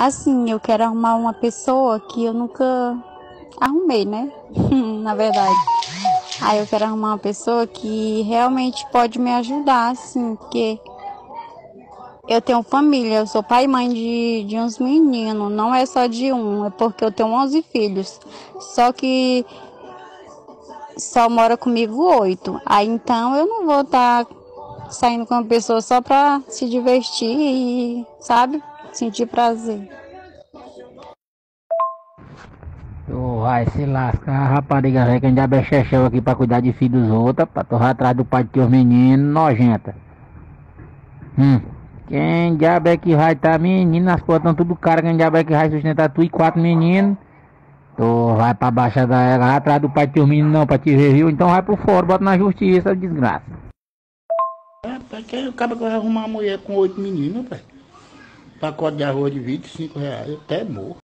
Assim, eu quero arrumar uma pessoa que eu nunca arrumei, né? Na verdade. Aí eu quero arrumar uma pessoa que realmente pode me ajudar, assim, porque eu tenho família, eu sou pai e mãe de, de uns meninos, não é só de um, é porque eu tenho 11 filhos. Só que só mora comigo oito. Aí então eu não vou estar tá saindo com uma pessoa só pra se divertir e, sabe, sentir prazer. Oh, vai se lascar, rapariga velha, que ainda é chechel aqui pra cuidar de filho dos outros, pra torrar atrás do pai de teus meninos, nojenta. Hum, quem diabo é que vai tá menino, as portas estão tudo cara, quem diabo é que vai sustentar tu e quatro meninos? Tu vai pra baixa da ela, atrás do pai de teus meninos não, pra te ver, viu? Então vai pro fora, bota na justiça, desgraça. É, pra que acaba que vai arrumar uma mulher com oito meninos, pai? Pacote de arroz de 25 reais, até morro.